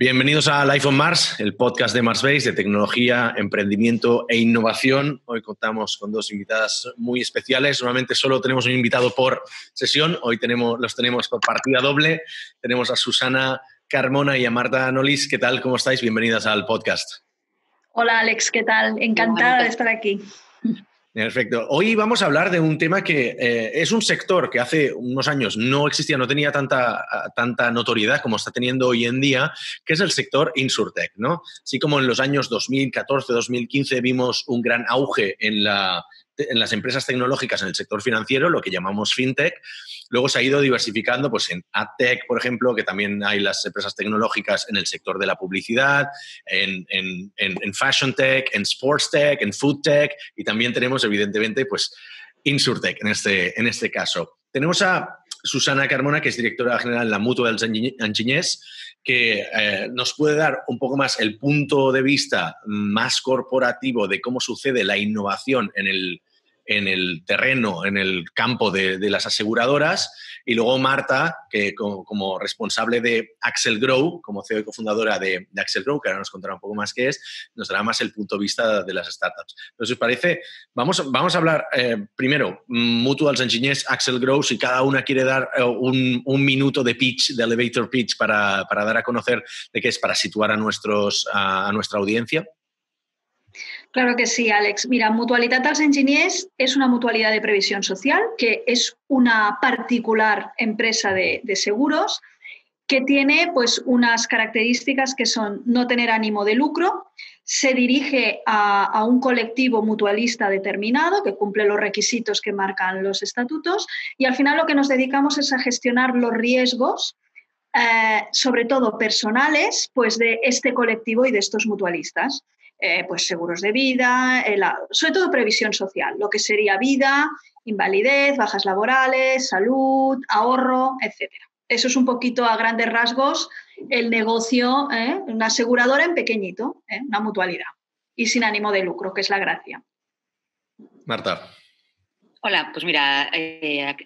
Bienvenidos a Life on Mars, el podcast de Marsbase de tecnología, emprendimiento e innovación. Hoy contamos con dos invitadas muy especiales. Normalmente solo tenemos un invitado por sesión. Hoy tenemos, los tenemos por partida doble. Tenemos a Susana Carmona y a Marta Nolis. ¿Qué tal? ¿Cómo estáis? Bienvenidas al podcast. Hola Alex, ¿qué tal? Encantada de estar aquí. Perfecto. Hoy vamos a hablar de un tema que eh, es un sector que hace unos años no existía, no tenía tanta, tanta notoriedad como está teniendo hoy en día, que es el sector Insurtech. ¿no? Así como en los años 2014, 2015 vimos un gran auge en la, en las empresas tecnológicas en el sector financiero, lo que llamamos fintech. Luego se ha ido diversificando pues, en AdTech, por ejemplo, que también hay las empresas tecnológicas en el sector de la publicidad, en, en, en, Fashion Tech, en Sports Tech, en Food Tech y también tenemos, evidentemente, pues, Insurtech en este, en este caso. Tenemos a Susana Carmona, que es directora general de la Mutua del Anchiñés, que eh, nos puede dar un poco más el punto de vista más corporativo de cómo sucede la innovación en el, en el terreno, en el campo de, las aseguradoras. Y luego Marta, que como, responsable de Axel Grow, como CEO y cofundadora de, Axel Grow, que ahora nos contará un poco más qué es, nos dará más el punto de vista de las startups. Entonces, ¿os parece? Vamos, vamos a hablar eh, primero, Mutuals Engineers, Axel Grow, si cada una quiere dar eh, un, minuto de pitch, de elevator pitch, para, dar a conocer de qué es, para situar a, nuestros, a nuestra audiencia. Claro que sí, Alex. Mira, Mutualitat als Enginyers es una mutualidad de previsión social que es una particular empresa de, seguros que tiene pues unas características que son no tener ánimo de lucro, se dirige a, un colectivo mutualista determinado que cumple los requisitos que marcan los estatutos y al final lo que nos dedicamos es a gestionar los riesgos, eh, sobre todo personales, pues de este colectivo y de estos mutualistas. Eh, pues seguros de vida, eh, sobre todo previsión social, lo que sería vida, invalidez, bajas laborales, salud, ahorro, etc. Eso es un poquito a grandes rasgos el negocio, ¿eh? una aseguradora en pequeñito, una mutualidad y sin ánimo de lucro, que es la gracia. Marta. Hola, pues mira,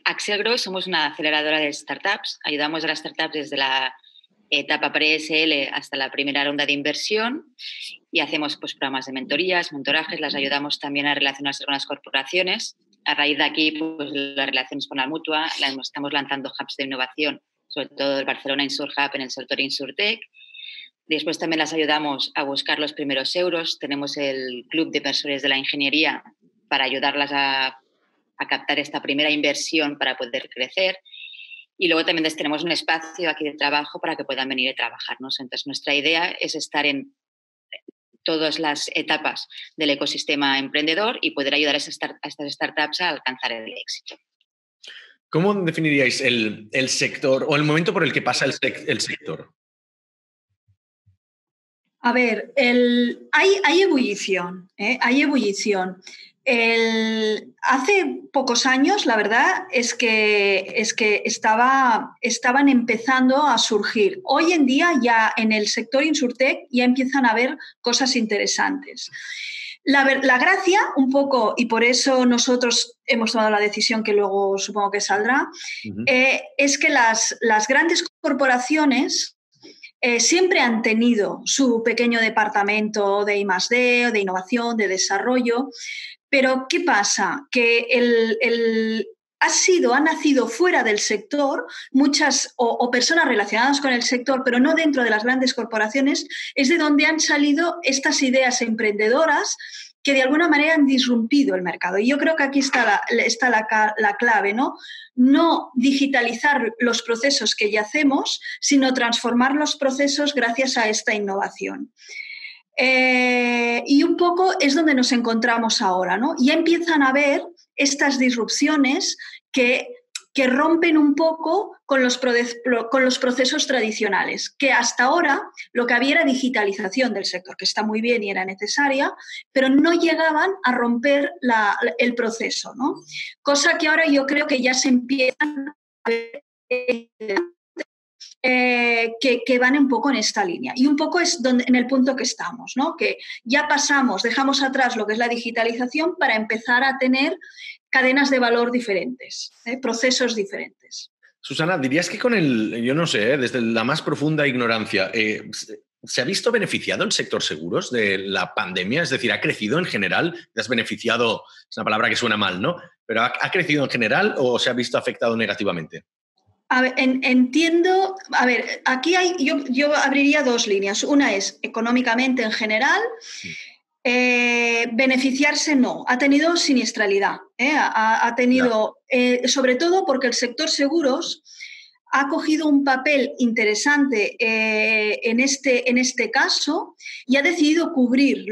Axel Gross somos una aceleradora de startups. Ayudamos a las startups desde la etapa pre-SL hasta la primera ronda de inversión y hacemos pues, programas de mentorías, mentorajes, las ayudamos también a relacionarse con las corporaciones. A raíz de aquí, pues, las relaciones con la mutua, estamos lanzando hubs de innovación, sobre todo el Barcelona Insur Hub en el sector Insurtech. Después también las ayudamos a buscar los primeros euros. Tenemos el Club de Inversores de la Ingeniería para ayudarlas a, a captar esta primera inversión para poder crecer. Y luego también tenemos un espacio aquí de trabajo para que puedan venir a trabajar. Entonces, nuestra idea es estar en todas las etapas del ecosistema emprendedor y poder ayudar a, estas startups a alcanzar el éxito. ¿Cómo definiríais el, sector o el momento por el que pasa el, sector? A ver, hay, hay, ebullición, ¿eh? hay ebullición hace pocos años, la verdad, es que, es que estaba, estaban empezando a surgir. Hoy en día ya en el sector Insurtech ya empiezan a haber cosas interesantes. La, gracia, un poco, y por eso nosotros hemos tomado la decisión que luego supongo que saldrá, eh, es que las, las grandes corporaciones eh, siempre han tenido su pequeño departamento de I+.D., de innovación, de desarrollo, pero ¿qué pasa? Que el, ha sido, ha nacido fuera del sector, muchas o, personas relacionadas con el sector, pero no dentro de las grandes corporaciones, es de donde han salido estas ideas emprendedoras que de alguna manera han disrumpido el mercado. Y yo creo que aquí está la, está la, clave, ¿no? No digitalizar los procesos que ya hacemos, sino transformar los procesos gracias a esta innovación. Eh, y un poco es donde nos encontramos ahora, ¿no? Ya empiezan a haber estas disrupciones que, que rompen un poco con los, con los procesos tradicionales, que hasta ahora lo que había era digitalización del sector, que está muy bien y era necesaria, pero no llegaban a romper el proceso, ¿no? Cosa que ahora yo creo que ya se empiezan a ver eh, que, van un poco en esta línea. Y un poco es donde, en el punto que estamos, ¿no? que ya pasamos, dejamos atrás lo que es la digitalización para empezar a tener cadenas de valor diferentes, ¿eh? procesos diferentes. Susana, dirías que con el, yo no sé, ¿eh? desde la más profunda ignorancia, ¿se ha visto beneficiado el sector seguros de la pandemia? Es decir, ¿ha crecido en general? ¿Te has beneficiado? Es una palabra que suena mal, ¿no? Pero ¿ha, crecido en general o se ha visto afectado negativamente? A ver, entiendo, a ver, aquí hay, yo, yo, abriría dos líneas. Una es económicamente en general. Eh, beneficiarse no, ha tenido siniestralidad, ¿eh? ha, tenido, eh, sobre todo porque el sector seguros ha cogido un papel interesante en, este, en este caso y ha decidido cubrir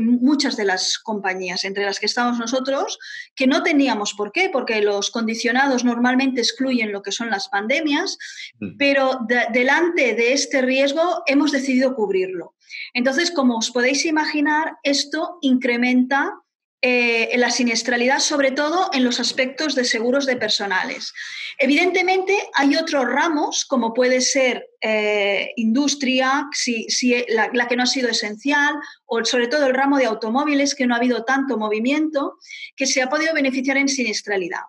muchas de las compañías, entre las que estamos nosotros, que no teníamos por qué, porque los condicionados normalmente excluyen lo que son las pandemias, mm. pero delante de este riesgo hemos decidido cubrirlo. Entonces, como os podéis imaginar, esto incrementa eh, la siniestralidad, sobre todo en los aspectos de seguros de personales. Evidentemente, hay otros ramos, como puede ser eh, industria, si, la, la, que no ha sido esencial, o sobre todo el ramo de automóviles, que no ha habido tanto movimiento, que se ha podido beneficiar en siniestralidad.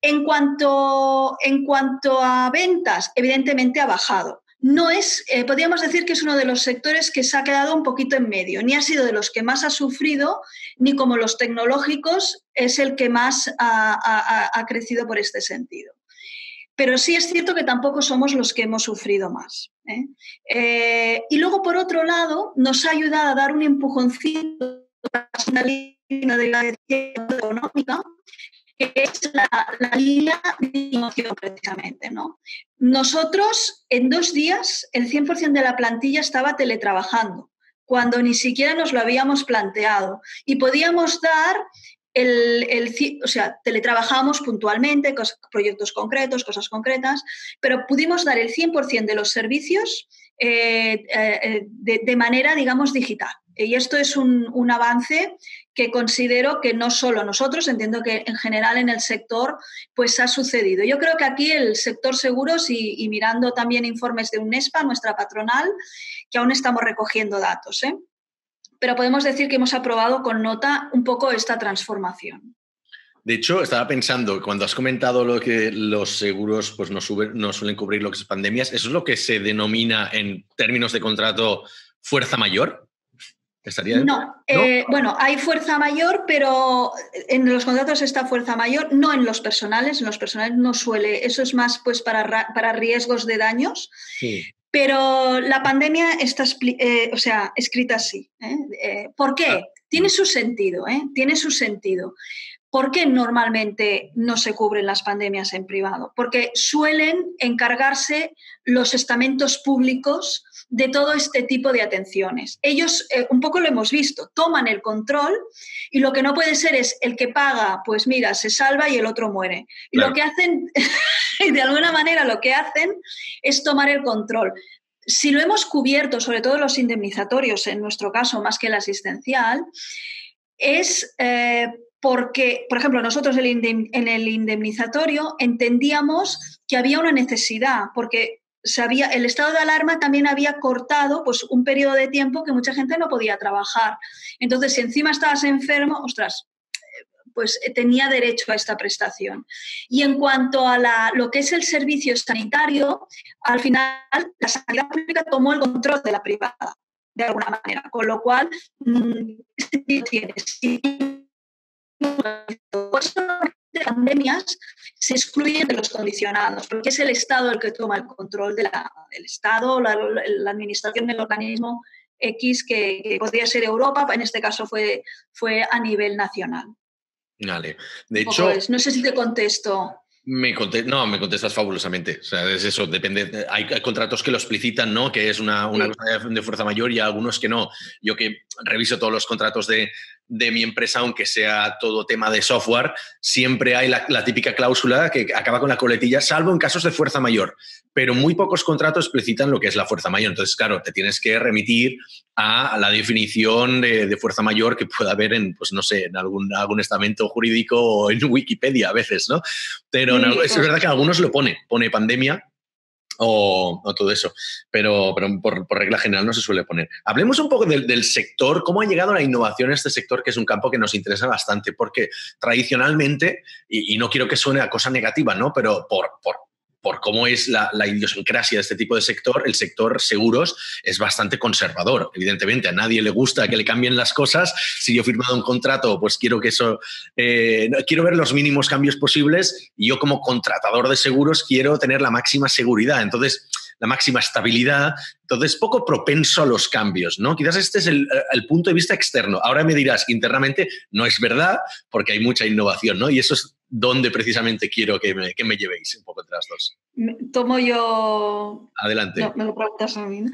En cuanto, en cuanto a ventas, evidentemente ha bajado no es, eh, podríamos decir que es uno de los sectores que se ha quedado un poquito en medio, ni ha sido de los que más ha sufrido, ni como los tecnológicos es el que más ha, crecido por este sentido. Pero sí es cierto que tampoco somos los que hemos sufrido más. ¿eh? Eh, y luego, por otro lado, nos ha ayudado a dar un empujoncito a la línea de la económica que es la, línea de emoción precisamente. ¿no? Nosotros en dos días el 100% de la plantilla estaba teletrabajando, cuando ni siquiera nos lo habíamos planteado y podíamos dar el, el, o sea, teletrabajamos puntualmente, proyectos concretos, cosas concretas, pero pudimos dar el 100% de los servicios eh, eh, de, de, manera, digamos, digital. Y esto es un, un, avance que considero que no solo nosotros, entiendo que en general en el sector, pues ha sucedido. Yo creo que aquí el sector seguros y, mirando también informes de UNESPA, nuestra patronal, que aún estamos recogiendo datos, ¿eh? pero podemos decir que hemos aprobado con nota un poco esta transformación. De hecho, estaba pensando, cuando has comentado lo que los seguros pues, no, no suelen cubrir lo que es pandemias, ¿eso es lo que se denomina en términos de contrato fuerza mayor? No, eh, bueno, hay fuerza mayor, pero en los contratos está fuerza mayor, no en los personales, en los personales no suele, eso es más pues para, para riesgos de daños. Pero la pandemia está eh, o sea, escrita así. ¿eh? ¿Por qué? Ah. Tiene su sentido, tiene su sentido. ¿Por qué normalmente no se cubren las pandemias en privado? Porque suelen encargarse los estamentos públicos de todo este tipo de atenciones. Ellos, eh, un poco lo hemos visto, toman el control y lo que no puede ser es el que paga, pues mira, se salva y el otro muere. Y lo que hacen, de alguna manera lo que hacen es tomar el control. Si lo hemos cubierto, sobre todo los indemnizatorios, en nuestro caso más que el asistencial, es eh, porque, por ejemplo, nosotros en el indemnizatorio entendíamos que había una necesidad, porque el estado de alarma también había cortado pues, un periodo de tiempo que mucha gente no podía trabajar. Entonces, si encima estabas enfermo, ostras, pues eh, tenía derecho a esta prestación. Y en cuanto a lo que es el servicio sanitario, al final la sanidad pública tomó el control de la privada, de alguna manera, con lo cual, ¿qué tienes? De pandemias se excluyen de los condicionados, porque es el Estado el que toma el control de del Estado, la, administración del organismo X que, podría ser Europa, en este caso fue, fue a nivel nacional. Vale. De hecho, no sé si te contesto. Me no, me contestas fabulosamente. O sea, es eso, depende. Hay, contratos que lo explicitan, ¿no? Que es una, una cosa de, fuerza mayor y algunos que no. Yo que reviso todos los contratos de, de mi empresa, aunque sea todo tema de software, siempre hay la, típica cláusula que acaba con la coletilla, salvo en casos de fuerza mayor. Pero muy pocos contratos explicitan lo que es la fuerza mayor. Entonces, claro, te tienes que remitir a la definición de, fuerza mayor que pueda haber en, pues no sé, en algún, algún estamento jurídico o en Wikipedia a veces, ¿no? Pero es verdad que algunos lo pone, pone pandemia o, todo eso. Pero, pero por, regla general no se suele poner. Hablemos un poco del, sector, cómo ha llegado la innovación a este sector, que es un campo que nos interesa bastante, porque tradicionalmente, y, no quiero que suene a cosa negativa, ¿no? Pero por, por cómo es la, idiosincrasia de este tipo de sector, el sector seguros es bastante conservador. Evidentemente, a nadie le gusta que le cambien las cosas. Si yo he firmado un contrato, pues quiero que eso, eh, quiero ver los mínimos cambios posibles y yo como contratador de seguros quiero tener la máxima seguridad. Entonces, la máxima estabilidad. Entonces, poco propenso a los cambios, ¿no? Quizás este es el, punto de vista externo. Ahora me dirás, internamente no es verdad porque hay mucha innovación, ¿no? Y eso es donde precisamente quiero que me, que me llevéis un poco entre las dos. Tomo yo... Adelante. me lo preguntas a mí.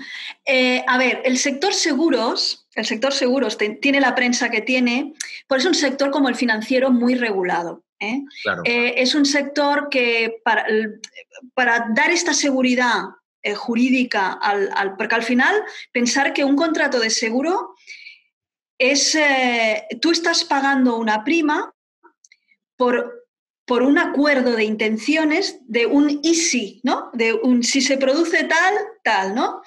Eh, a ver, el sector seguros, el sector seguros tiene la prensa que tiene, por es un sector como el financiero muy regulado. ¿eh? Eh, es un sector que para, para dar esta seguridad jurídica, al, porque al final pensar que un contrato de seguro es, tú estás pagando una prima por, por un acuerdo de intenciones de un easy, ¿no? De un si se produce tal, tal, ¿no?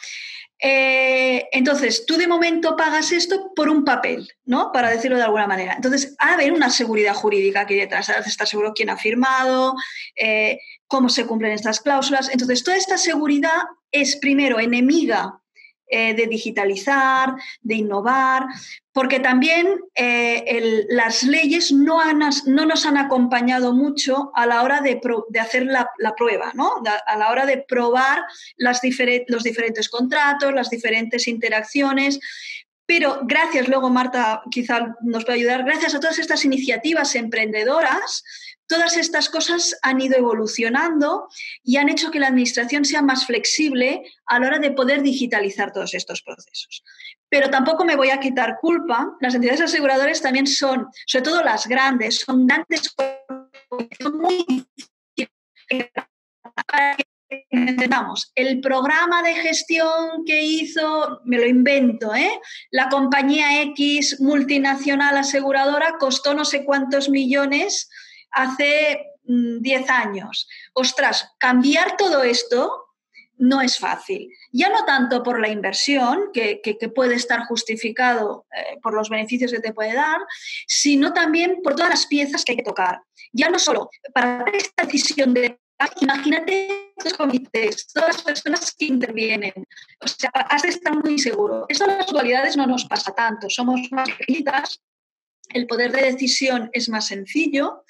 Eh, entonces, tú de momento pagas esto por un papel, ¿no? Para decirlo de alguna manera. Entonces, ha de haber una seguridad jurídica aquí detrás. Está seguro quién ha firmado, eh, cómo se cumplen estas cláusulas. Entonces, toda esta seguridad es primero enemiga eh, de digitalizar, de innovar, porque también eh, las leyes no, no, nos han acompañado mucho a la hora de, hacer la, prueba, ¿no? a la hora de probar los diferentes contratos, las diferentes interacciones. Pero gracias, luego Marta quizá nos puede ayudar, gracias a todas estas iniciativas emprendedoras, Todas estas cosas han ido evolucionando y han hecho que la administración sea más flexible a la hora de poder digitalizar todos estos procesos. Pero tampoco me voy a quitar culpa. Las entidades aseguradoras también son, sobre todo las grandes, son grandes, son entendamos, el programa de gestión que hizo, me lo invento, ¿eh? la compañía X multinacional aseguradora costó no sé cuántos millones hace 10 mm, años. Ostras, cambiar todo esto no es fácil. Ya no tanto por la inversión, que, puede estar justificado eh, por los beneficios que te puede dar, sino también por todas las piezas que hay que tocar. Ya no solo para esta decisión de imagínate los comités, todas las personas que intervienen. O sea, has de estar muy seguro. Eso las actualidades no nos pasa tanto. Somos más pequeñitas, el poder de decisión es más sencillo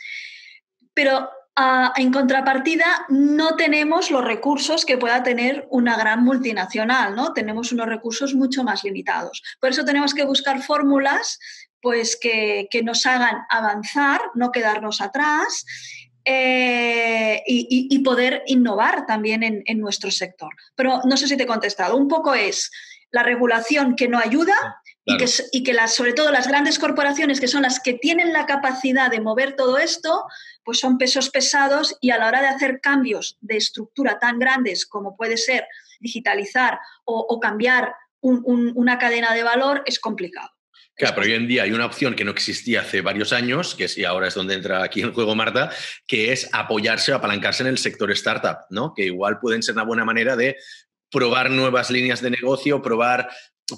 pero ah, en contrapartida no tenemos los recursos que pueda tener una gran multinacional, ¿no? Tenemos unos recursos mucho más limitados. Por eso tenemos que buscar fórmulas pues, que, nos hagan avanzar, no quedarnos atrás eh, y, poder innovar también en, en, nuestro sector. Pero no sé si te he contestado. Un poco es la regulación que no ayuda y que, y que las, sobre todo las grandes corporaciones, que son las que tienen la capacidad de mover todo esto, pues son pesos pesados y a la hora de hacer cambios de estructura tan grandes como puede ser digitalizar o, cambiar una cadena de valor es complicado. Claro, pero hoy en día hay una opción que no existía hace varios años, que sí ahora es donde entra aquí en juego Marta, que es apoyarse o apalancarse en el sector startup, ¿no? Que igual pueden ser una buena manera de probar nuevas líneas de negocio, probar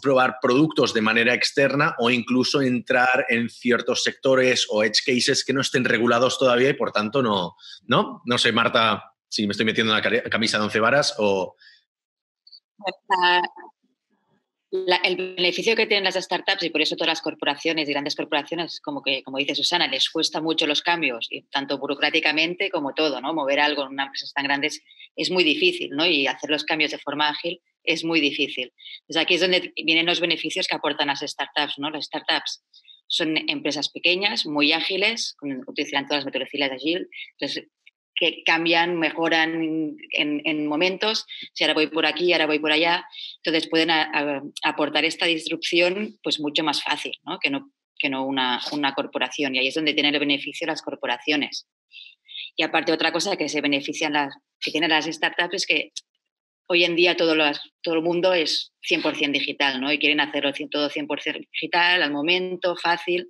probar productos de manera externa o incluso entrar en ciertos sectores o edge cases que no estén regulados todavía y por tanto no, ¿no? No sé, Marta, si me estoy metiendo en la camisa de once varas o... el beneficio que tienen las startups y por eso todas las corporaciones y grandes corporaciones, como, que, como dice Susana, les cuesta mucho los cambios, y tanto burocráticamente como todo, ¿no? Mover algo en una empresa tan grande es muy difícil, ¿no? Y hacer los cambios de forma ágil es muy difícil. Entonces aquí es donde vienen los beneficios que aportan las startups. ¿no? Las startups son empresas pequeñas, muy ágiles, utilizan todas las metodologías Agile, entonces, que cambian, mejoran en, momentos, si ahora voy por aquí, ahora voy por allá, entonces pueden aportar esta disrupción pues mucho más fácil ¿no? que no, que no una, una corporación y ahí es donde tienen el beneficio las corporaciones. Y aparte otra cosa que se benefician las, que tienen las startups es que hoy en día todo, el mundo es 100% digital, ¿no? Y quieren hacerlo todo 100% digital, al momento, fácil.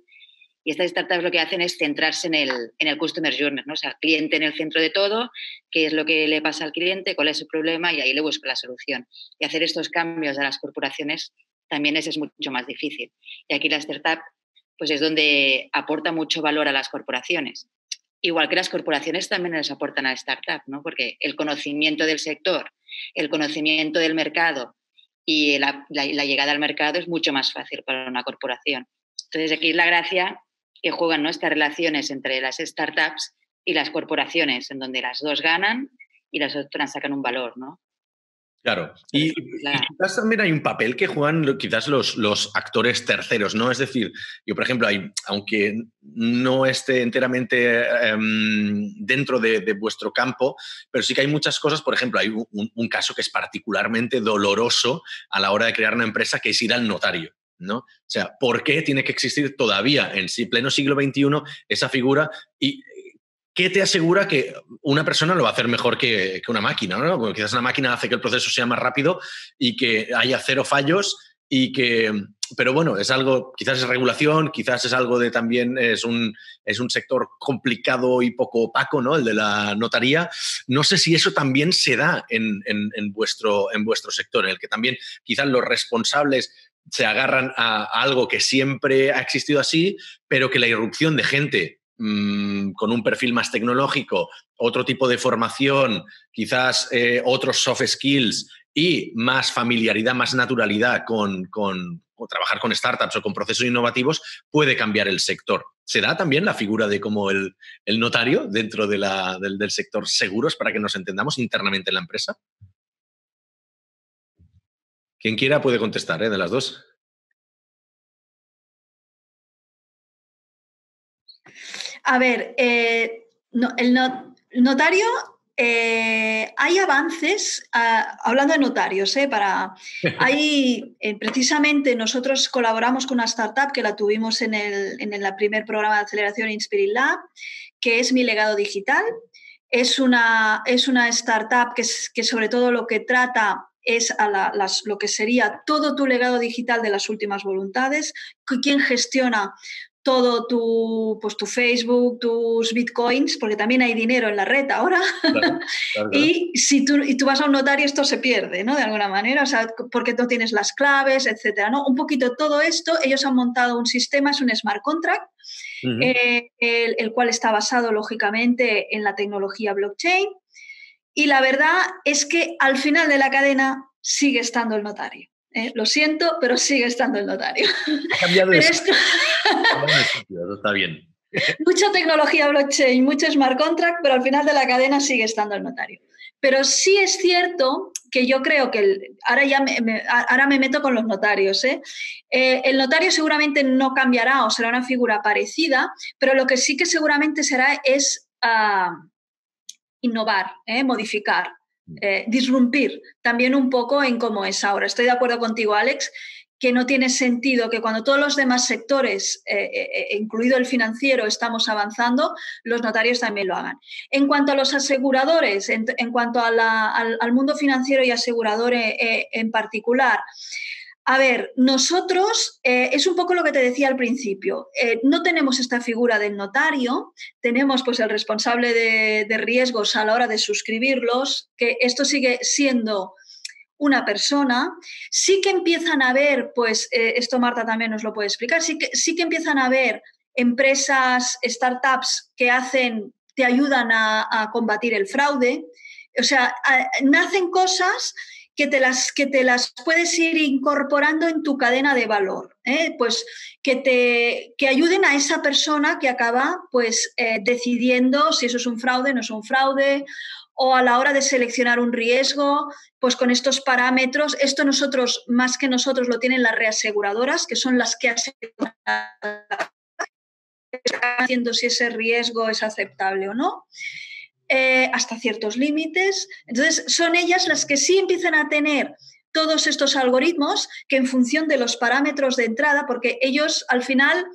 Y estas startups lo que hacen es centrarse en el, en el customer journey, ¿no? O sea, cliente en el centro de todo, qué es lo que le pasa al cliente, cuál es su problema y ahí le busca la solución. Y hacer estos cambios a las corporaciones también es, es mucho más difícil. Y aquí la startup pues es donde aporta mucho valor a las corporaciones igual que las corporaciones también les aportan a la startup, ¿no? porque el conocimiento del sector, el conocimiento del mercado y la, llegada al mercado es mucho más fácil para una corporación. Entonces, aquí es la gracia que juegan estas relaciones entre las startups y las corporaciones, en donde las dos ganan y las otras sacan un valor, ¿no? Claro. Y, quizás también hay un papel que juegan quizás los, los, actores terceros, ¿no? Es decir, yo, por ejemplo, hay, aunque no esté enteramente em, dentro de, vuestro campo, pero sí que hay muchas cosas, por ejemplo, hay un, caso que es particularmente doloroso a la hora de crear una empresa, que es ir al notario. ¿no? O sea, ¿por qué tiene que existir todavía en sí, pleno siglo XXI esa figura? Y ¿qué te asegura que una persona lo va a hacer mejor que, una máquina? ¿no? Porque quizás una máquina hace que el proceso sea más rápido y que haya cero fallos y que, pero bueno, es algo, quizás es regulación, quizás es algo de también, es un, es un sector complicado y poco opaco, ¿no? El de la notaría. No sé si eso también se da en, vuestro, en vuestro sector, en el que también quizás los responsables se agarran a algo que siempre ha existido así, pero que la irrupción de gente Mm, con un perfil más tecnológico, otro tipo de formación, quizás eh, otros soft skills y más familiaridad, más naturalidad con, trabajar con startups o con procesos innovativos, puede cambiar el sector. ¿Se da también la figura de como el, notario dentro del, del sector seguros para que nos entendamos internamente en la empresa? Quien quiera puede contestar, ¿eh? De las dos. A ver, eh, el, notario, eh, hay avances, ah, hablando de notarios, eh, para, hay, precisamente nosotros colaboramos con una startup que la tuvimos en el, primer programa de aceleración Inspirit Lab, que es Mi Legado Digital. Es una, es una startup que, que sobre todo lo que trata es a lo que sería todo tu legado digital de las últimas voluntades, quién gestiona todo tu, pues, tu Facebook, tus bitcoins, porque también hay dinero en la red ahora. y si tú, y tú vas a un notario, esto se pierde, ¿no? De alguna manera, o sea, porque no tienes las claves, etcétera, ¿no? Un poquito todo esto, ellos han montado un sistema, es un smart contract, eh, el, el cual está basado, lógicamente, en la tecnología blockchain. Y la verdad es que al final de la cadena sigue estando el notario. ¿Eh? lo siento, pero sigue estando el notario. Ha cambiado esto... está bien. Mucha tecnología blockchain, mucho smart contract, pero al final de la cadena sigue estando el notario. Pero sí es cierto que yo creo que ahora ya me, ahora me meto con los notarios. ¿eh? Eh, el notario seguramente no cambiará o será una figura parecida, pero lo que sí que seguramente será es ah, innovar, modificar. Eh, disrumpir también un poco en cómo es ahora. Estoy de acuerdo contigo, Alex, que no tiene sentido que cuando todos los demás sectores, eh, eh, incluido el financiero, estamos avanzando, los notarios también lo hagan. En cuanto a los aseguradores, en, cuanto al, al, mundo financiero y asegurador en particular, a ver, nosotros, eh, es un poco lo que te decía al principio, eh, no tenemos esta figura del notario, tenemos pues el responsable de, riesgos a la hora de suscribirlos, que esto sigue siendo una persona, sí que empiezan a ver, pues eh, esto Marta también nos lo puede explicar, sí que, sí que empiezan a ver empresas, startups que hacen, te ayudan a combatir el fraude, o sea, nacen cosas que te las, que te las puedes ir incorporando en tu cadena de valor, ¿eh? pues que te que ayuden a esa persona que acaba pues eh, decidiendo si eso es un fraude, no es un fraude, o a la hora de seleccionar un riesgo, pues con estos parámetros, esto nosotros, más que nosotros, lo tienen las reaseguradoras, que son las que aseguran haciendo si ese riesgo es aceptable o no. Eh, hasta ciertos límites. Entonces, son ellas las que sí empiezan a tener todos estos algoritmos que en función de los parámetros de entrada, porque ellos al final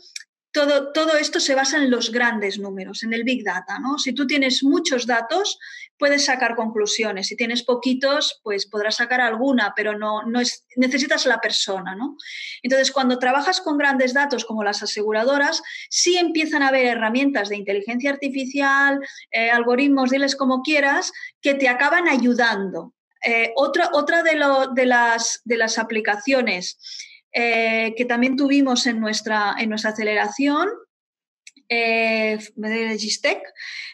todo, todo, esto se basa en los grandes números, en el Big Data. ¿no? Si tú tienes muchos datos, puedes sacar conclusiones. Si tienes poquitos, pues podrás sacar alguna, pero no, no es, necesitas la persona. ¿no? Entonces, cuando trabajas con grandes datos como las aseguradoras, sí empiezan a haber herramientas de inteligencia artificial, eh, algoritmos, diles como quieras, que te acaban ayudando. Eh, otra otra de, de, las, de las aplicaciones eh, que también tuvimos en nuestra, en nuestra aceleración eh,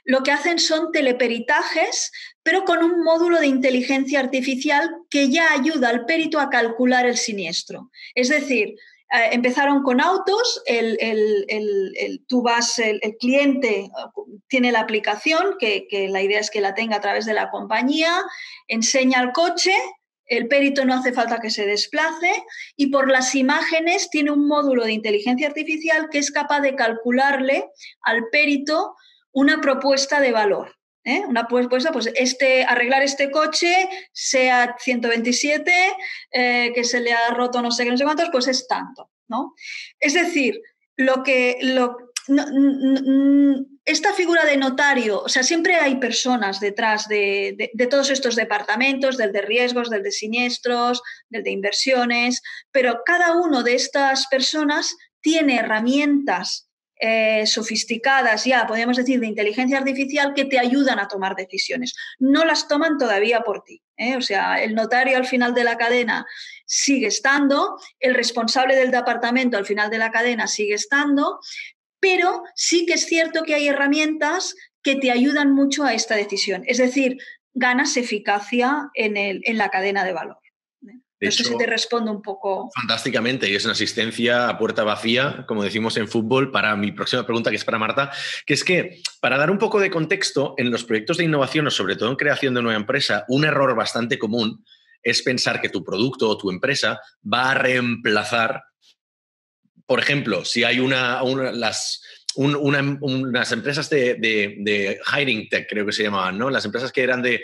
lo que hacen son teleperitajes, pero con un módulo de inteligencia artificial que ya ayuda al perito a calcular el siniestro. Es decir, eh, empezaron con autos, el, tú vas, el, cliente tiene la aplicación, que, la idea es que la tenga a través de la compañía, enseña el coche, el perito no hace falta que se desplace y por las imágenes tiene un módulo de inteligencia artificial que es capaz de calcularle al perito una propuesta de valor. ¿eh? Una propuesta, pues este, arreglar este coche, sea 127, eh, que se le ha roto no sé qué, no sé cuántos, pues es tanto. ¿no? Es decir, lo que, lo, esta figura de notario, o sea, siempre hay personas detrás de, todos estos departamentos, del de riesgos, del de siniestros, del de inversiones, pero cada uno de estas personas tiene herramientas eh, sofisticadas ya, podríamos decir, de inteligencia artificial que te ayudan a tomar decisiones. No las toman todavía por ti. ¿eh? O sea, el notario al final de la cadena sigue estando, el responsable del departamento al final de la cadena sigue estando, pero sí que es cierto que hay herramientas que te ayudan mucho a esta decisión. Es decir, ganas eficacia en, el, en la cadena de valor. no sé si te respondo un poco. Fantásticamente, y es una asistencia a puerta vacía, como decimos en fútbol, para mi próxima pregunta, que es para Marta, que es que, para dar un poco de contexto, en los proyectos de innovación o sobre todo en creación de nueva empresa, un error bastante común es pensar que tu producto o tu empresa va a reemplazar por ejemplo, si hay una, unas empresas de, hiring tech, creo que se llamaban, ¿no? Las empresas que eran de,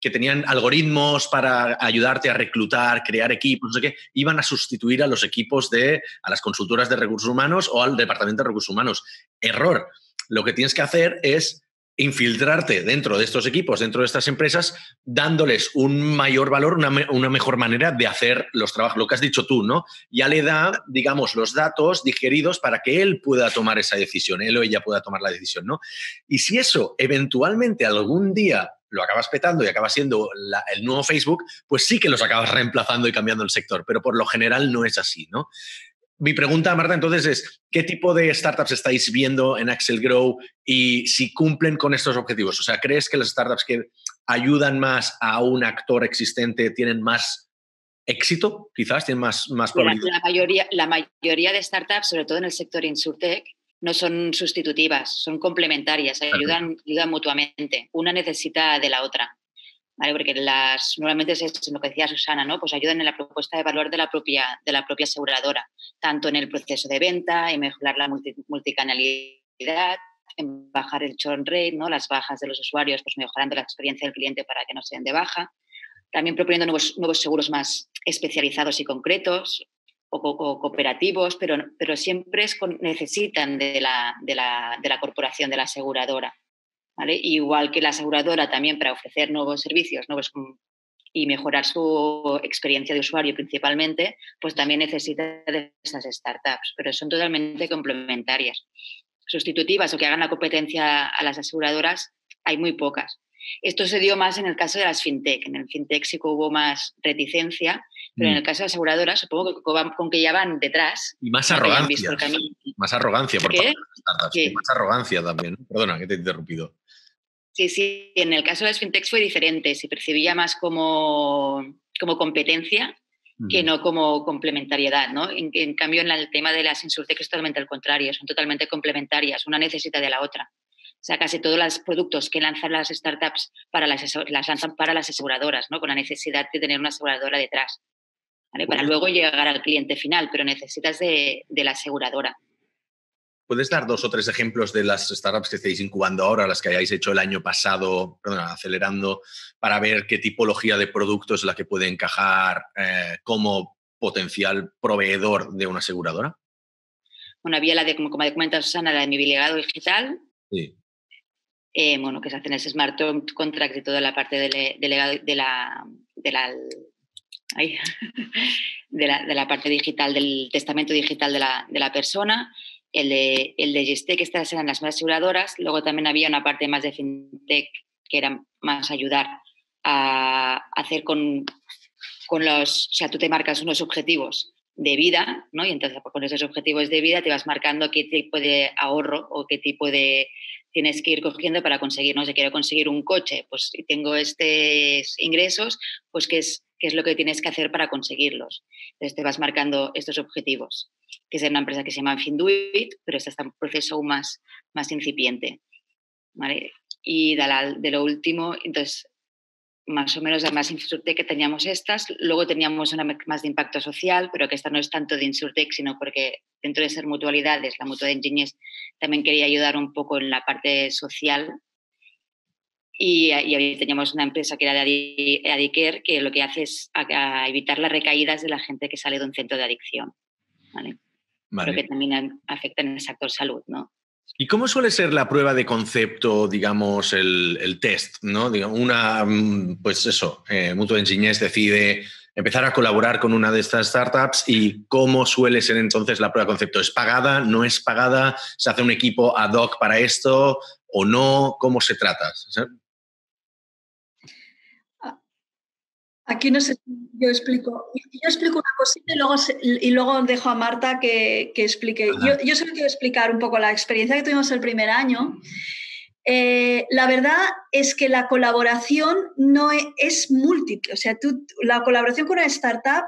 que tenían algoritmos para ayudarte a reclutar, crear equipos, no sé qué, iban a sustituir a los equipos de, a las consultoras de recursos humanos o al departamento de recursos humanos. Error. Lo que tienes que hacer es infiltrarte dentro de estos equipos, dentro de estas empresas, dándoles un mayor valor, una, mejor manera de hacer los trabajos, lo que has dicho tú, ¿no? Ya le da, digamos, los datos digeridos para que él pueda tomar esa decisión, él o ella pueda tomar la decisión, ¿no? Y si eso eventualmente algún día lo acabas petando y acaba siendo el nuevo Facebook, pues sí que los acabas reemplazando y cambiando el sector, pero por lo general no es así, ¿no? Mi pregunta, Marta, entonces es, ¿qué tipo de startups estáis viendo en Axel Grow y si cumplen con estos objetivos? O sea, ¿crees que las startups que ayudan más a un actor existente tienen más éxito, quizás, tienen más, más La, mayoría, la mayoría de startups, sobre todo en el sector InsurTech, no son sustitutivas, son complementarias, ayudan, ayudan mutuamente. Una necesita de la otra. Porque las, normalmente es lo que decía Susana, ¿no? Pues ayudan en la propuesta de valor de la propia, de la propia aseguradora, tanto en el proceso de venta, en mejorar la multicanalidad, en bajar el churn rate, ¿no? Las bajas de los usuarios, pues mejorando la experiencia del cliente para que no se den de baja. También proponiendo nuevos, nuevos seguros más especializados y concretos o, cooperativos, pero, pero siempre necesitan de la, de, la, de la corporación, de la aseguradora. Igual que la aseguradora también para ofrecer nuevos servicios nuevos, y mejorar su experiencia de usuario principalmente, pues también necesita de esas startups, pero son totalmente complementarias. Sustitutivas o que hagan la competencia a las aseguradoras, hay muy pocas. Esto se dio más en el caso de las fintech. En el fintech sí que hubo más reticencia, pero en mm. el caso de aseguradoras, supongo que con que ya van detrás. Y más arrogancia. Más arrogancia por parte de las startups. Más arrogancia también. Perdona, que te he interrumpido. Sí, sí, en el caso de las fintechs fue diferente, se percibía más como, como competencia que no como complementariedad, ¿no? En, cambio, en el tema de las insurtech es totalmente al contrario, son totalmente complementarias, una necesita de la otra. O sea, casi todos los productos que lanzan las startups para las, las lanzan para las aseguradoras, ¿no? Con la necesidad de tener una aseguradora detrás, Para luego llegar al cliente final, pero necesitas de, de la aseguradora. ¿Puedes dar dos o tres ejemplos de las startups que estáis incubando ahora, las que hayáis hecho el año pasado, perdón, acelerando, para ver qué tipología de producto es la que puede encajar eh, como potencial proveedor de una aseguradora? Bueno, había la de, como, como comenta Susana, la de mi legado digital. Sí. Eh, bueno, que se hacen ese smart contract y toda la parte de, de, la, de la, de la, de la, parte digital, del testamento digital de la, de la persona el de, el de Gestec, estas eran las más aseguradoras. Luego también había una parte más de FinTech, que era más ayudar a hacer con, con los... O sea, tú te marcas unos objetivos de vida, ¿no? Y entonces pues, con esos objetivos de vida te vas marcando qué tipo de ahorro o qué tipo de tienes que ir cogiendo para conseguir, no sé, quiero conseguir un coche, pues tengo estos ingresos, pues qué es, es lo que tienes que hacer para conseguirlos. Entonces te vas marcando estos objetivos, que es una empresa que se llama Finduit, pero está en un proceso aún más, más incipiente. Y de, de lo último, entonces más o menos de más Insurtech que teníamos estas. Luego teníamos una más de impacto social, pero que esta no es tanto de Insurtech, sino porque dentro de ser mutualidades, la mutua de Engineers también quería ayudar un poco en la parte social. Y, ahí teníamos una empresa que era de Adicare, que lo que hace es evitar las recaídas de la gente que sale de un centro de adicción. ¿vale? Pero que también afectan el sector salud, ¿no? ¿Y cómo suele ser la prueba de concepto, digamos, el, test? ¿no? una, mm, pues eso, eh, Mutuo Engineers decide empezar a colaborar con una de estas startups y cómo suele ser entonces la prueba de concepto. ¿Es pagada? ¿No es pagada? ¿Se hace un equipo ad hoc para esto o no? ¿Cómo se trata? Aquí no sé, yo explico. Yo explico una cosita y luego, y luego dejo a Marta que, explique. Yo, yo, solo quiero explicar un poco la experiencia que tuvimos el primer año. Eh, la verdad es que la colaboración no e, es, múltiple. O sea, tú, la colaboración con una startup,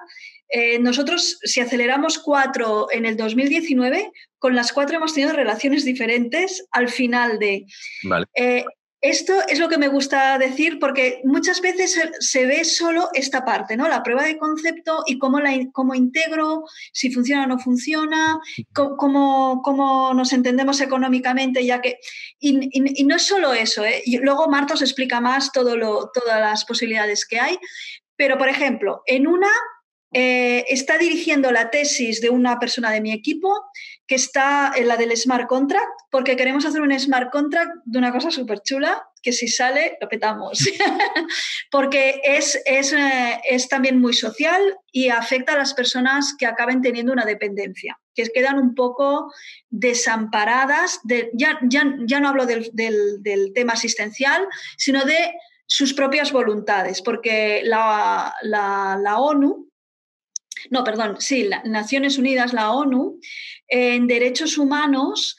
eh, nosotros, si aceleramos cuatro en el 2019, con las cuatro hemos tenido relaciones diferentes al final de. Vale. Eh, esto es lo que me gusta decir porque muchas veces se ve solo esta parte, ¿no? La prueba de concepto y cómo, la, cómo integro, si funciona o no funciona, cómo, cómo nos entendemos económicamente, ya que... Y, no es solo eso, ¿eh? luego Marta os explica más todo lo, todas las posibilidades que hay, pero por ejemplo, en una eh, está dirigiendo la tesis de una persona de mi equipo que está en la del smart contract, porque queremos hacer un smart contract de una cosa súper chula, que si sale, lo petamos. porque es, es, eh, es, también muy social y afecta a las personas que acaben teniendo una dependencia, que quedan un poco desamparadas, de, ya, ya, ya no hablo del, del, del tema asistencial, sino de sus propias voluntades, porque la, la, la ONU no, perdón, sí, Naciones Unidas, la ONU, en derechos humanos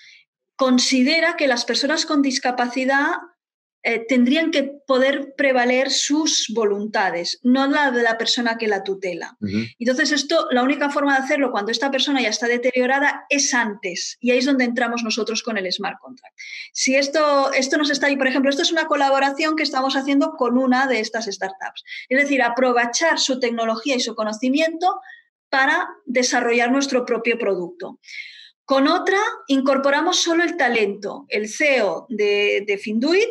considera que las personas con discapacidad eh, tendrían que poder prevaler sus voluntades, no la de la persona que la tutela. Entonces, esto, la única forma de hacerlo cuando esta persona ya está deteriorada es antes, y ahí es donde entramos nosotros con el smart contract. Si esto, esto nos está ahí, por ejemplo, esto es una colaboración que estamos haciendo con una de estas startups, es decir, aprovechar su tecnología y su conocimiento para desarrollar nuestro propio producto. Con otra, incorporamos solo el talento. El CEO de, Finduit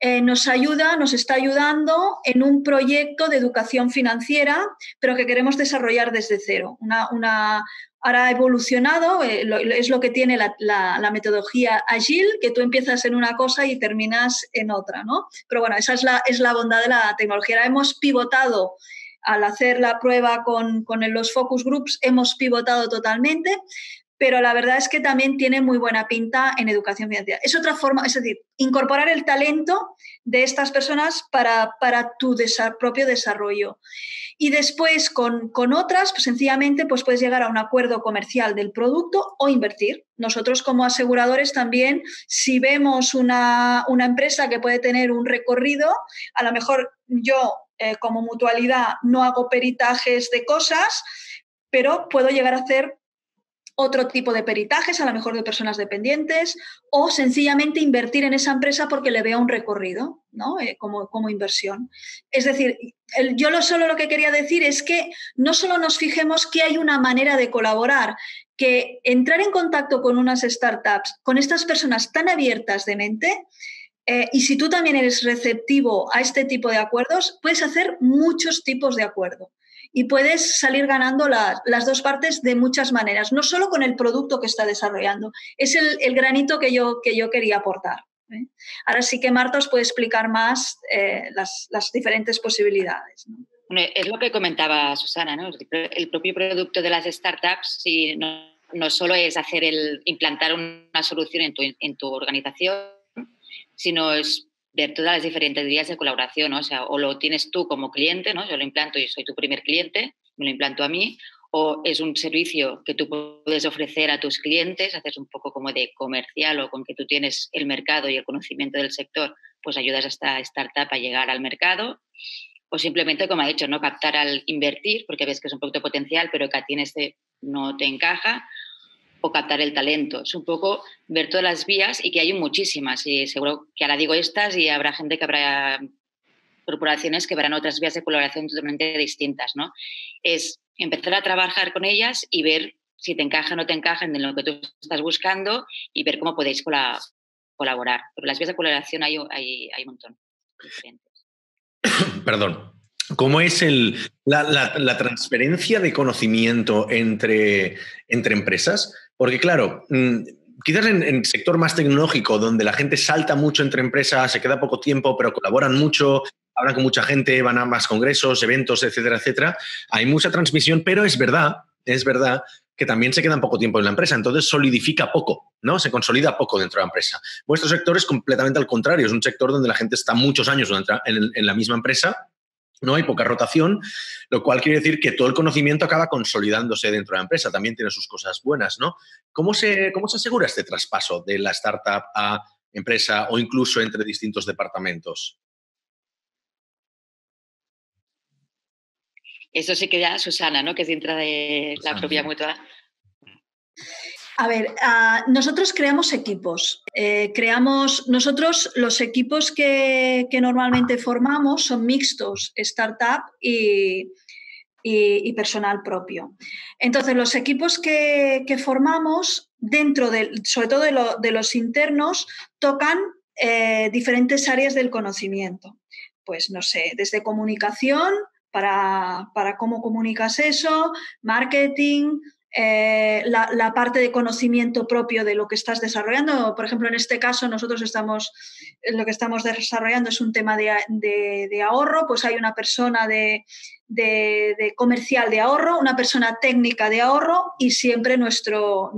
eh, nos ayuda, nos está ayudando en un proyecto de educación financiera, pero que queremos desarrollar desde cero. Una, ahora ha evolucionado, eh, es lo que tiene la, metodología Agile, que tú empiezas en una cosa y terminas en otra, ¿no? Pero bueno, esa es la, es la bondad de la tecnología. Ahora hemos pivotado al hacer la prueba con, los focus groups hemos pivotado totalmente, pero la verdad es que también tiene muy buena pinta en educación financiera. Es otra forma, es decir, incorporar el talento de estas personas para, tu propio desarrollo. Y después con, otras, pues sencillamente pues puedes llegar a un acuerdo comercial del producto o invertir. Nosotros como aseguradores también, si vemos una, una empresa que puede tener un recorrido, a lo mejor yo eh, como mutualidad no hago peritajes de cosas, pero puedo llegar a hacer otro tipo de peritajes, a lo mejor de personas dependientes, o sencillamente invertir en esa empresa porque le vea un recorrido, ¿no? Eh, como, como, inversión. Es decir, yo lo, solo lo que quería decir es que no solo nos fijemos que hay una manera de colaborar, que entrar en contacto con unas startups, con estas personas tan abiertas de mente, eh, y si tú también eres receptivo a este tipo de acuerdos, puedes hacer muchos tipos de acuerdo y puedes salir ganando las dos partes de muchas maneras, no solo con el producto que está desarrollando. Es el, granito que yo, que yo quería aportar. ¿eh? Ahora sí que Marta os puede explicar más eh, las, diferentes posibilidades. es lo que comentaba Susana, ¿no? el propio producto de las startups si no, no solo es hacer el implantar una solución en tu, en tu organización, sino es ver todas las diferentes vías de colaboración, o sea, o lo tienes tú como cliente, ¿no? Yo lo implanto y soy tu primer cliente, me lo implanto a mí, o es un servicio que tú puedes ofrecer a tus clientes, haces un poco como de comercial o con que tú tienes el mercado y el conocimiento del sector, pues ayudas a esta startup a llegar al mercado o simplemente, como ha dicho, no captar al invertir porque ves que es un producto potencial, pero que a ti este no te encaja, o captar el talento. Es un poco ver todas las vías y que hay muchísimas. Y seguro que ahora digo estas y habrá gente que habrá corporaciones que verán otras vías de colaboración totalmente distintas. ¿no? Es empezar a trabajar con ellas y ver si te encajan o no te encajan en lo que tú estás buscando y ver cómo podéis colaborar. Pero las vías de colaboración hay, hay, hay un montón diferentes. Perdón. ¿Cómo es el, la, transferencia de conocimiento entre, entre empresas? Porque, claro, mm, quizás en el sector más tecnológico, donde la gente salta mucho entre empresas, se queda poco tiempo, pero colaboran mucho, hablan con mucha gente, van a más congresos, eventos, etcétera, etcétera, hay mucha transmisión, pero es verdad, es verdad que también se quedan poco tiempo en la empresa, entonces solidifica poco, ¿no? Se consolida poco dentro de la empresa. Vuestro sector es completamente al contrario, es un sector donde la gente está muchos años en, la misma empresa, no hay poca rotación, lo cual quiere decir que todo el conocimiento acaba consolidándose dentro de la empresa, también tiene sus cosas buenas, ¿no? ¿Cómo se, cómo se asegura este traspaso de la startup a empresa o incluso entre distintos departamentos? Eso sí que ya Susana, ¿no? Que es dentro de la propia mutua. A ver, ah, nosotros creamos equipos. Eh, creamos, nosotros los equipos que, normalmente formamos son mixtos, startup y, personal propio. Entonces, los equipos que, formamos dentro, de, sobre todo de, los internos, tocan eh, diferentes áreas del conocimiento. Pues no sé, desde comunicación para, cómo comunicas eso, marketing, eh, la, parte de conocimiento propio de lo que estás desarrollando. Por ejemplo, en este caso, nosotros estamos, lo que estamos desarrollando es un tema de, ahorro, pues hay una persona de, comercial de ahorro, una persona técnica de ahorro y siempre nuestro,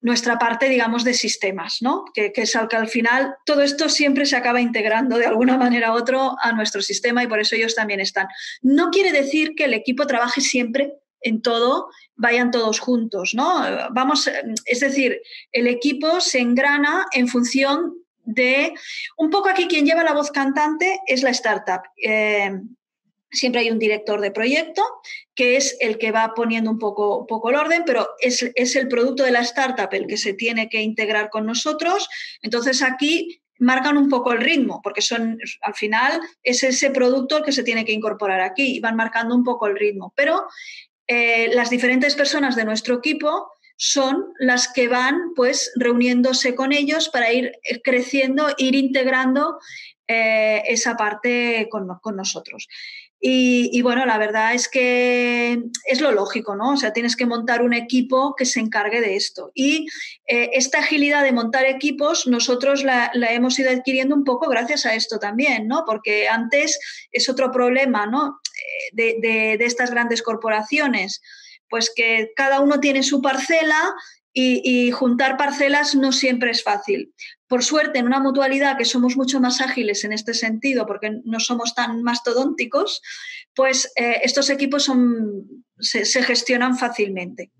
nuestra parte, digamos, de sistemas, ¿no? Que, es al que al final todo esto siempre se acaba integrando de alguna manera u otra a nuestro sistema y por eso ellos también están. No quiere decir que el equipo trabaje siempre en todo, vayan todos juntos, ¿no? Vamos, es decir, el equipo se engrana en función de, un poco aquí quien lleva la voz cantante es la startup. Eh, Siempre hay un director de proyecto que es el que va poniendo un poco, poco el orden, pero es, es el producto de la startup el que se tiene que integrar con nosotros. Entonces aquí marcan un poco el ritmo, porque son, al final es ese producto el que se tiene que incorporar aquí y van marcando un poco el ritmo. Pero eh, las diferentes personas de nuestro equipo son las que van pues reuniéndose con ellos para ir creciendo, ir integrando eh, esa parte con, nosotros. Y, bueno, la verdad es que es lo lógico, ¿no? O sea, tienes que montar un equipo que se encargue de esto. Y eh, esta agilidad de montar equipos, nosotros la, hemos ido adquiriendo un poco gracias a esto también, ¿no? Porque antes es otro problema, ¿no? De, estas grandes corporaciones, pues que cada uno tiene su parcela y, juntar parcelas no siempre es fácil. Por suerte, en una mutualidad que somos mucho más ágiles en este sentido, porque no somos tan mastodónticos, pues eh, estos equipos son, se, gestionan fácilmente.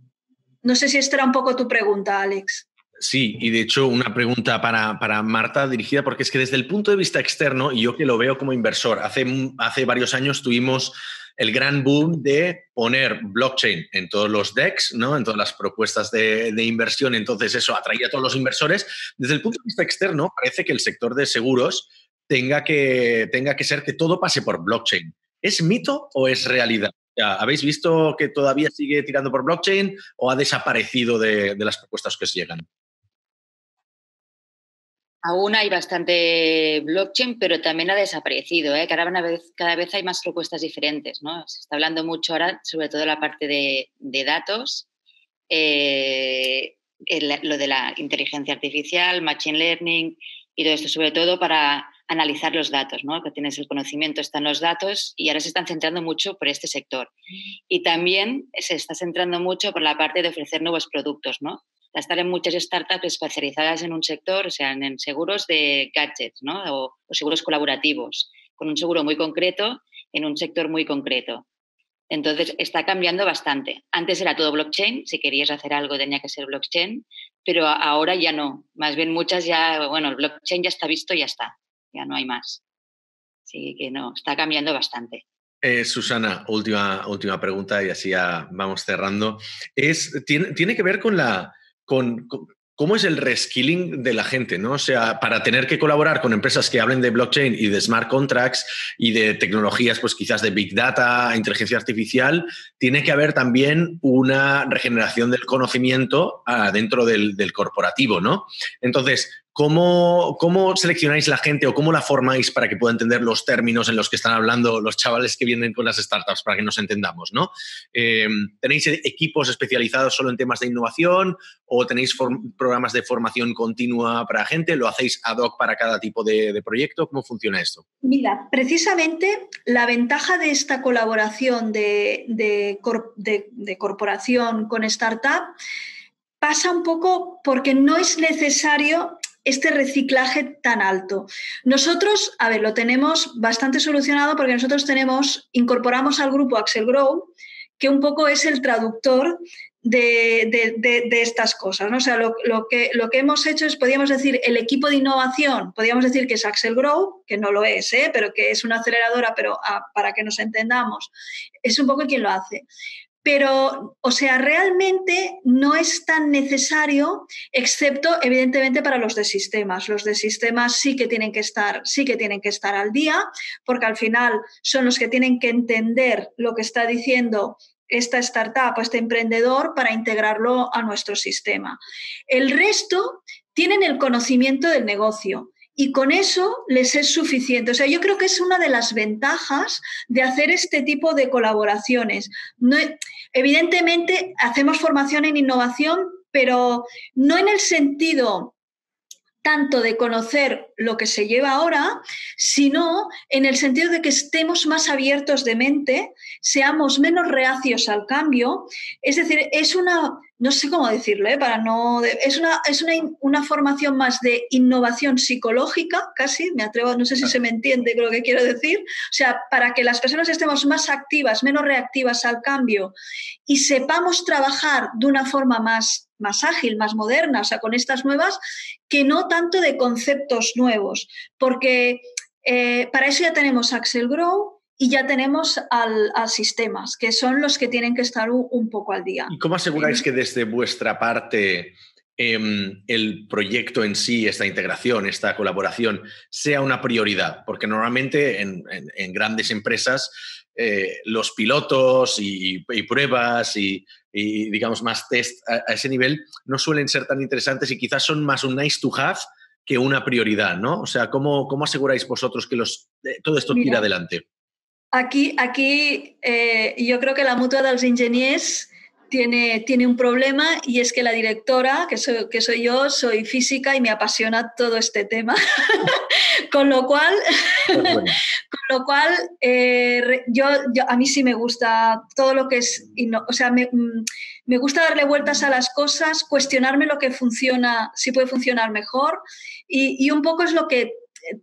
No sé si esta era un poco tu pregunta, Alex. Sí, y de hecho una pregunta para, para, Marta dirigida, porque es que desde el punto de vista externo, y yo que lo veo como inversor, hace, hace varios años tuvimos el gran boom de poner blockchain en todos los decks, ¿no? en todas las propuestas de, inversión. Entonces eso atraía a todos los inversores. Desde el punto de vista externo, parece que el sector de seguros tenga que, tenga que ser que todo pase por blockchain. ¿Es mito o es realidad? ¿Habéis visto que todavía sigue tirando por blockchain o ha desaparecido de, de las propuestas que os llegan? Aún hay bastante blockchain, pero también ha desaparecido. ¿eh? Cada, vez, cada vez hay más propuestas diferentes. ¿no? Se está hablando mucho ahora, sobre todo la parte de, datos, eh, lo de la inteligencia artificial, machine learning y todo esto, sobre todo para analizar los datos, ¿no? que tienes el conocimiento, están los datos y ahora se están centrando mucho por este sector. Y también se está centrando mucho por la parte de ofrecer nuevos productos, ¿no? Estar en muchas startups especializadas en un sector, o sea, en seguros de gadgets, ¿no? O, seguros colaborativos, con un seguro muy concreto en un sector muy concreto. Entonces, está cambiando bastante. Antes era todo blockchain, si querías hacer algo tenía que ser blockchain, pero ahora ya no. Más bien muchas ya, bueno, el blockchain ya está visto y ya está, ya no hay más. Así que no, está cambiando bastante. Eh, Susana, última, última pregunta y así ya vamos cerrando. Es, tiene, tiene que ver con la... con, ¿Cómo es el reskilling de la gente? ¿no? O sea, para tener que colaborar con empresas que hablen de blockchain y de smart contracts y de tecnologías, pues quizás de big data, inteligencia artificial, tiene que haber también una regeneración del conocimiento ah, dentro del, del, corporativo, ¿no? Entonces, ¿Cómo, ¿Cómo, seleccionáis la gente o cómo la formáis para que pueda entender los términos en los que están hablando los chavales que vienen con las startups, para que nos entendamos? ¿no? Eh, ¿Tenéis equipos especializados solo en temas de innovación o tenéis programas de formación continua para gente? ¿Lo hacéis ad hoc para cada tipo de, proyecto? ¿Cómo funciona esto? Mira, precisamente la ventaja de esta colaboración de corporación con startup pasa un poco porque no es necesario este reciclaje tan alto. Nosotros, a ver, lo tenemos bastante solucionado porque nosotros tenemos, incorporamos al grupo Axel Grow, que un poco es el traductor de, estas cosas. ¿no? O sea, lo, que, lo que hemos hecho es, podríamos decir, el equipo de innovación, podríamos decir que es Axel Grow, que no lo es, ¿eh? pero que es una aceleradora, pero ah, para que nos entendamos, es un poco quien lo hace. Pero, o sea, realmente no es tan necesario, excepto evidentemente para los de sistemas. Los de sistemas sí que tienen que estar, sí que tienen que estar al día, porque al final son los que tienen que entender lo que está diciendo esta startup este emprendedor para integrarlo a nuestro sistema. El resto tienen el conocimiento del negocio y con eso les es suficiente. O sea, yo creo que es una de las ventajas de hacer este tipo de colaboraciones. No, evidentemente, hacemos formación en innovación, pero no en el sentido tanto de conocer lo que se lleva ahora, sino en el sentido de que estemos más abiertos de mente, seamos menos reacios al cambio. Es decir, es una, no sé cómo decirlo, ¿eh? para no, es, una, es una, una, formación más de innovación psicológica, casi, me atrevo, no sé si se me entiende lo que quiero decir, o sea, para que las personas estemos más activas, menos reactivas al cambio y sepamos trabajar de una forma más más ágil, más moderna, o sea, con estas nuevas, que no tanto de conceptos nuevos, porque eh, para eso ya tenemos Axel Grow y ya tenemos al, sistemas, que son los que tienen que estar un, poco al día. ¿Y cómo aseguráis que desde vuestra parte em, el proyecto en sí, esta integración, esta colaboración, sea una prioridad? Porque normalmente en, grandes empresas eh, los pilotos y pruebas y y digamos más test a, ese nivel no suelen ser tan interesantes y quizás son más un nice to have que una prioridad, ¿no? O sea, ¿cómo, cómo aseguráis vosotros que los, eh, todo esto tira adelante? Aquí, aquí eh, yo creo que la mutua de los ingenieros tiene, tiene un problema y es que la directora, que soy, que soy yo, soy física y me apasiona todo este tema. con lo cual, con lo cual eh, yo, a mí sí me gusta todo lo que es, o sea, me, mm, me gusta darle vueltas a las cosas, cuestionarme lo que funciona, si puede funcionar mejor y, y un poco es lo que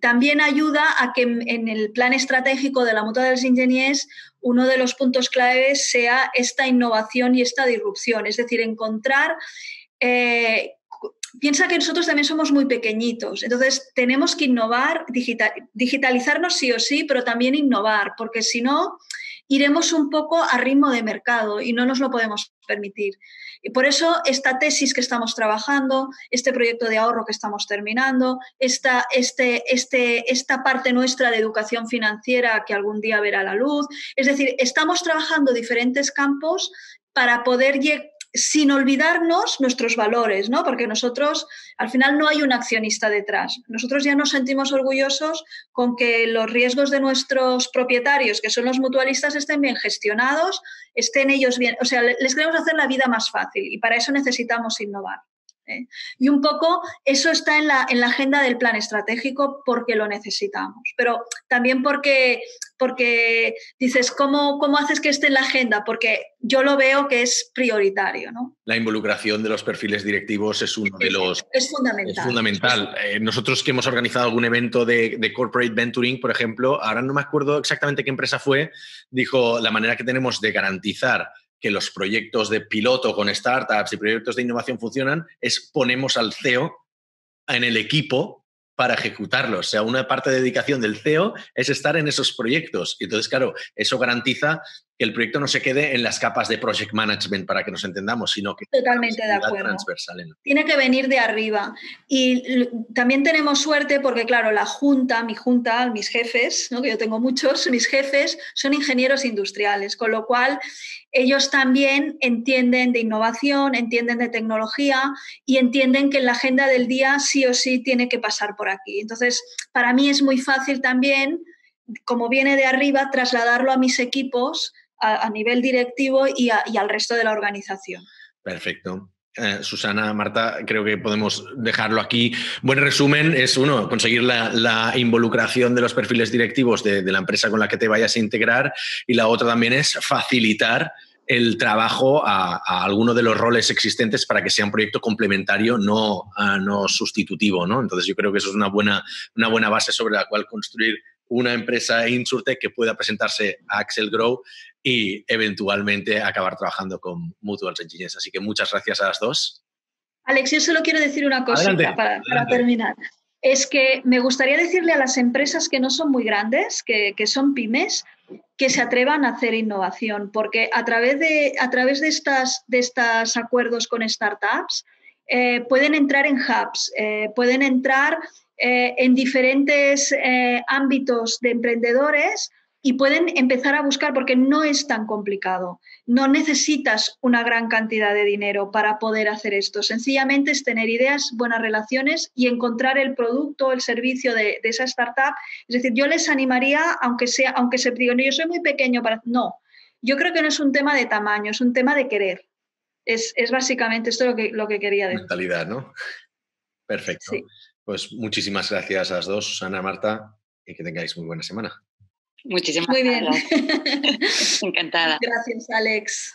también ayuda a que en el plan estratégico de la mutua de los ingenieros uno de los puntos claves sea esta innovación y esta disrupción, es decir, encontrar... Eh, piensa que nosotros también somos muy pequeñitos, entonces tenemos que innovar, digitalizarnos sí o sí, pero también innovar, porque si no, iremos un poco a ritmo de mercado y no nos lo podemos permitir. Y por eso esta tesis que estamos trabajando, este proyecto de ahorro que estamos terminando, esta, este, este, esta parte nuestra de educación financiera que algún día verá la luz, es decir, estamos trabajando diferentes campos para poder sin olvidarnos nuestros valores, ¿no? Porque nosotros, al final, no hay un accionista detrás. Nosotros ya nos sentimos orgullosos con que los riesgos de nuestros propietarios, que son los mutualistas, estén bien gestionados, estén ellos bien. O sea, les queremos hacer la vida más fácil y para eso necesitamos innovar. ¿Eh? Y un poco eso está en la, en la agenda del plan estratégico porque lo necesitamos, pero también porque, porque dices, ¿cómo, ¿cómo haces que esté en la agenda? Porque yo lo veo que es prioritario. ¿no? La involucración de los perfiles directivos es uno de los... Es fundamental. Es fundamental. Eh, nosotros que hemos organizado algún evento de, de corporate venturing, por ejemplo, ahora no me acuerdo exactamente qué empresa fue, dijo la manera que tenemos de garantizar que los proyectos de piloto con startups y proyectos de innovación funcionan es ponemos al CEO en el equipo para ejecutarlos. O sea, una parte de dedicación del CEO es estar en esos proyectos. Y entonces, claro, eso garantiza que el proyecto no se quede en las capas de project management para que nos entendamos, sino que totalmente de acuerdo. transversal. Tiene que venir de arriba. Y también tenemos suerte porque, claro, la junta, mi junta, mis jefes, ¿no? que yo tengo muchos, mis jefes son ingenieros industriales, con lo cual ellos también entienden de innovación, entienden de tecnología y entienden que en la agenda del día sí o sí tiene que pasar por aquí. Entonces, para mí es muy fácil también, como viene de arriba, trasladarlo a mis equipos a, nivel directivo y, al resto de la organización. Perfecto. Eh, Susana, Marta, creo que podemos dejarlo aquí. Buen resumen es uno, conseguir la, involucración de los perfiles directivos de, la empresa con la que te vayas a integrar y la otra también es facilitar el trabajo a, alguno de los roles existentes para que sea un proyecto complementario, no, no sustitutivo. ¿no? Entonces yo creo que eso es una buena, una buena base sobre la cual construir una empresa Insurtech que pueda presentarse a Axel Grow y eventualmente acabar trabajando con Mutuals Engineers. Así que muchas gracias a las dos. Alex, yo solo quiero decir una cosita para, terminar. Es que me gustaría decirle a las empresas que no son muy grandes, que, son pymes, que se atrevan a hacer innovación, porque a través de, a través de, estas, de estos acuerdos con startups eh, pueden entrar en hubs, eh, pueden entrar eh, en diferentes eh, ámbitos de emprendedores y pueden empezar a buscar porque no es tan complicado. No necesitas una gran cantidad de dinero para poder hacer esto. Sencillamente es tener ideas, buenas relaciones y encontrar el producto, el servicio de, esa startup. Es decir, yo les animaría, aunque sea, aunque se digan, yo soy muy pequeño para. No, yo creo que no es un tema de tamaño, es un tema de querer. Es, básicamente esto lo que, lo que quería decir. Mentalidad, ¿no? Perfecto. Pues muchísimas gracias a las dos, Susana, Marta, y que tengáis muy buena semana. Muchísimas muy bien. gracias. Encantada. Gracias, Alex.